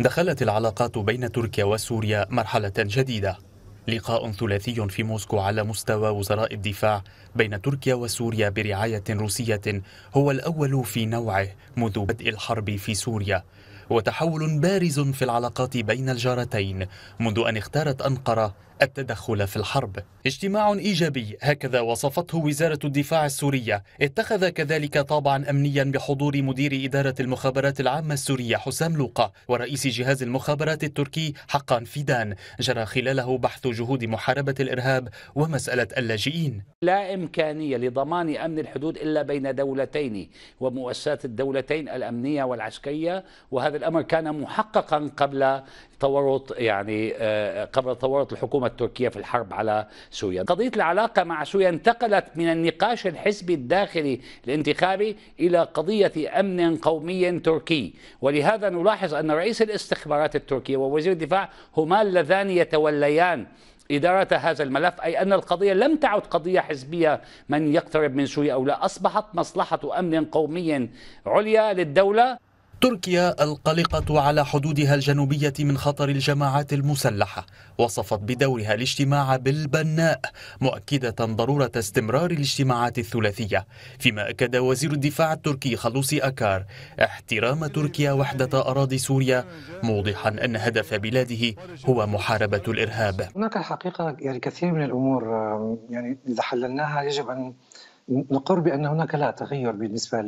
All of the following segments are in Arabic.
دخلت العلاقات بين تركيا وسوريا مرحلة جديدة. لقاء ثلاثي في موسكو على مستوى وزراء الدفاع بين تركيا وسوريا برعاية روسية هو الأول في نوعه منذ بدء الحرب في سوريا. وتحول بارز في العلاقات بين الجارتين منذ أن اختارت أنقرة التدخل في الحرب. اجتماع إيجابي. هكذا وصفته وزارة الدفاع السورية. اتخذ كذلك طابعا أمنيا بحضور مدير إدارة المخابرات العامة السورية حسام لوقا ورئيس جهاز المخابرات التركي حقان فيدان. جرى خلاله بحث جهود محاربة الإرهاب ومسألة اللاجئين. لا إمكانية لضمان أمن الحدود إلا بين دولتين ومؤسسات الدولتين الأمنية والعسكرية. وهذا الأمر كان محققا قبل تورط يعني آه، قبل تورط الحكومة التركية في الحرب على سوريا. قضية العلاقة مع سوريا انتقلت من النقاش الحزبي الداخلي الانتخابي إلى قضية أمن قومي تركي. ولهذا نلاحظ أن رئيس الاستخبارات التركية ووزير الدفاع هما اللذان يتوليان إدارة هذا الملف أي أن القضية لم تعد قضية حزبية من يقترب من سوريا أو لا. أصبحت مصلحة أمن قومي عليا للدولة تركيا القلقة على حدودها الجنوبية من خطر الجماعات المسلحة. وصفت بدورها الاجتماع بالبناء مؤكدة ضرورة استمرار الاجتماعات الثلاثية. فيما أكد وزير الدفاع التركي خلوصي أكار احترام تركيا وحدة أراضي سوريا موضحا أن هدف بلاده هو محاربة الإرهاب. هناك الحقيقة يعني كثير من الأمور يعني إذا حللناها يجب أن نقر بأن هناك لا تغير بالنسبة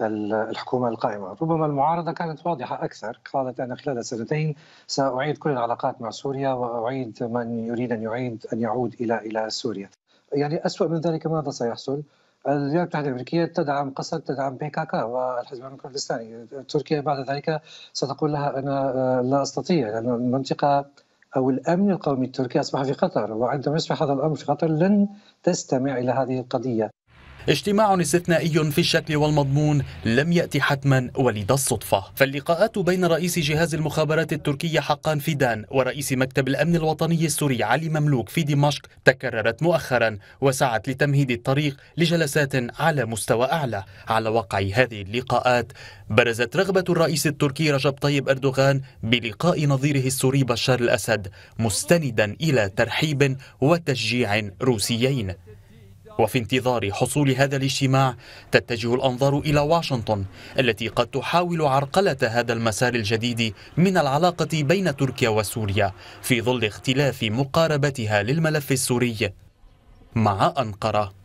الحكومة القائمة. ربما المعارضة كانت واضحة أكثر. قالت أنا خلال سنتين سأعيد كل العلاقات مع سوريا وأعيد من يريد أن يعيد أن يعود إلى إلى سوريا. يعني أسوأ من ذلك ماذا سيحصل؟ الولايات المتحدة الأمريكية تدعم قسد تدعم بي كاكا والحزب الكردستاني تركيا بعد ذلك ستقول لها أنا لا أستطيع لأن المنطقة أو الأمن القومي التركي أصبح في خطر وعندما يصبح هذا الأمر في خطر لن تستمع إلى هذه القضية. اجتماع استثنائي في الشكل والمضمون لم يأتي حتما ولد الصدفة. فاللقاءات بين رئيس جهاز المخابرات التركية حقان فيدان ورئيس مكتب الأمن الوطني السوري علي مملوك في دمشق تكررت مؤخرا وسعت لتمهيد الطريق لجلسات على مستوى أعلى. على وقع هذه اللقاءات برزت رغبة الرئيس التركي رجب طيب أردوغان بلقاء نظيره السوري بشار الأسد مستندا إلى ترحيب وتشجيع روسيين. وفي انتظار حصول هذا الاجتماع تتجه الأنظار إلى واشنطن التي قد تحاول عرقلة هذا المسار الجديد من العلاقة بين تركيا وسوريا في ظل اختلاف مقاربتها للملف السوري مع أنقرة.